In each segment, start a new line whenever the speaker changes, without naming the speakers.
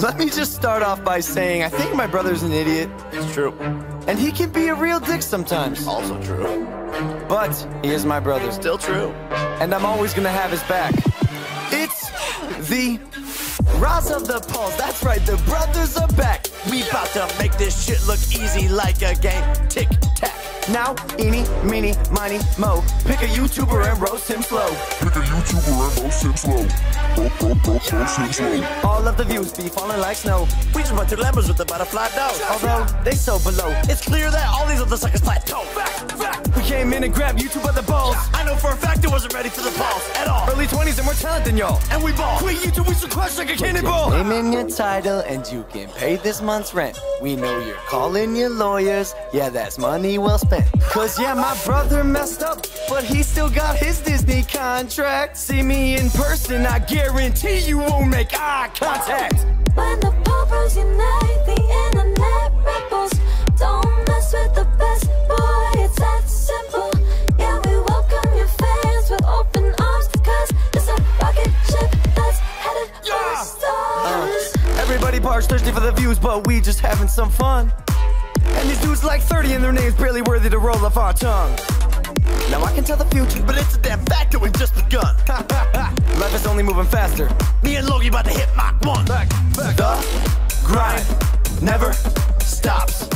Let me just start off by saying I think my brother's an idiot,
It's true.
and he can be a real dick sometimes.
Also true.
But he is my brother,
Still true.
and I'm always gonna have his back. It's the Rise of the Pauls. That's right, the brothers are back.
We about to make this shit look easy like a game. Tick tack.
Now, eeny, meeny, miny, mo. Pick a YouTuber and roast him slow.
Pick a YouTuber and roast him slow. Ro- ro- ro- roast him slow.
All of the views be falling like snow.
We just went through Lambos with the butterfly nose.
Although they so below.
It's clear that all these other suckers plateau. Fact, fact.
We came in and grabbed YouTube by the balls.
I know for a fact it wasn't ready for the Pauls at all.
Early 20s and more talent than y'all.
And we ball.
Quit YouTube, we should crush like a cannonball. Name in your title and you can pay this month's rent. We know you're calling your lawyers. Yeah, that's money well spent. Cause yeah, my brother messed up, but he still got his Disney contract. See me in person, I guarantee you won't make eye contact.
When the popos unite,
Everybody parks thirsty for the views, but we just having some fun. And these dudes like 30 and their names barely worthy to roll off our tongue. Now I can tell the future,
But it's a damn fact that we've just begun.
life is only moving faster.
Me and Logie about to hit Mach 1.
back The grind never stops.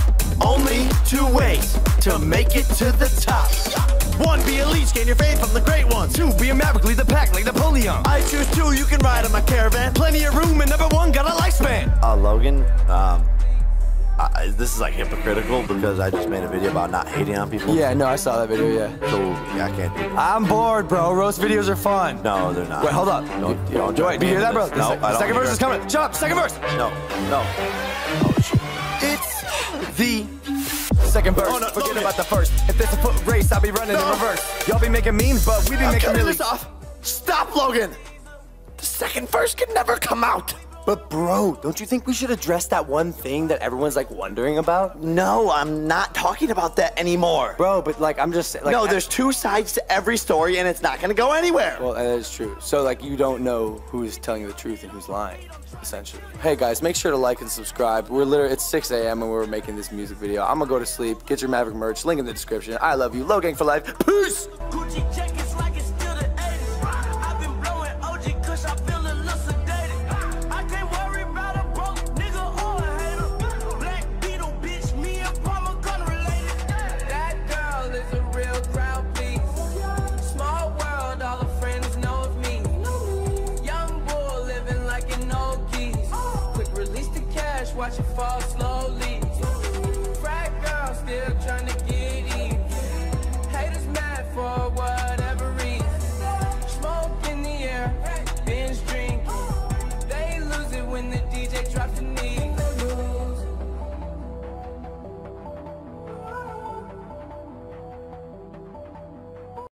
Only two ways to make it to the top.
One, be elite, gain your fame from the great ones.
Two, be a maverick, lead the pack like Napoleon.
I choose two, you can ride on my caravan.
Plenty of room, and number one got a lifespan.
Uh, Logan, um, I, this is like hypocritical because I just made a video about not hating on people.
Yeah, no, I saw that video, yeah.
So yeah, I can't do that.
I'm bored, bro. Roast videos are fun.
No, they're not.
Wait, hold up.
Don't, you don't
Wait, do you hear that, bro?
No,
The
I don't
second verse is coming. Shut up, second verse.
No, no. Oh shit.
It's the second verse.
No,
Forget about the first. If there's a foot race, I'll be running in reverse. Y'all be making memes, but we be
I'm
making really.
this off. Stop, Logan. The second verse can never come out.
But bro, don't you think we should address that one thing that everyone's like wondering about?
No, I'm not talking about that anymore.
Bro, but like I'm just like
no,
I-
there's two sides to every story, and it's not gonna go anywhere.
Well, that is true. So like you don't know who's telling you the truth and who's lying, essentially. Hey guys, make sure to like and subscribe. We're literally it's 6 a.m. and we're making this music video. I'm gonna go to sleep. Get your Maverick merch. Link in the description. I love you. Logang for life. Peace.
Watch it fall slow.